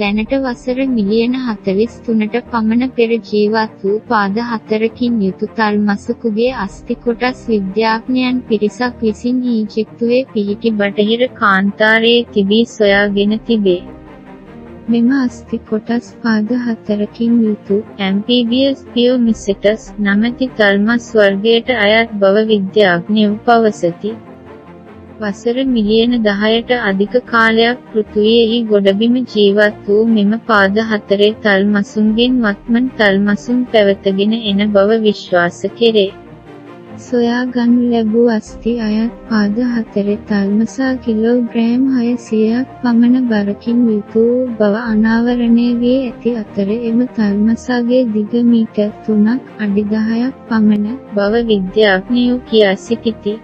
දැනට වසර මිලියන 43ට පමණ පෙර ජීවත් වූ පාද හතරකින් යුතු තල්මසකුගේ අස්ථි කොටස් විද්‍යාඥයන් පිරිසක් විසින් ඊජිප්තුවේ පිහිටි බටහිර කාන්තාරයේ තිබී සොයාගෙන තිබේ. මෙම අස්ථි කොටස් පාද හතරකින් යුතු ඇම්පීබියස් පියෝමිසිටස් නමැති තල්මස් වර්ගයට අයත් බව විද්‍යාඥයෝ පවසති. වසර මිලියන 10ට අධික කාලයක් පෘථුවියෙහි ගොඩබිම ජීවත් වූ මෙම පාද හතරේ තල්මසුන්ගෙන් වත්මන් තල්මසුන් පැවතගෙන එන බව විශ්වාස කෙරේ. සොයා ගනු ලැබූ අස්ථි අයත් පාද හතරේ තල්මසා කිලෝග්‍රෑම් 600ක් පමණ බරකින් යුතු බව අනාවරණය වී ඇති අතර එම තල්මසාගේ දිග මීටර් 3ක් අඩි 10ක් පමණ බව විද්‍යාඥයෝ කියා සිටිති.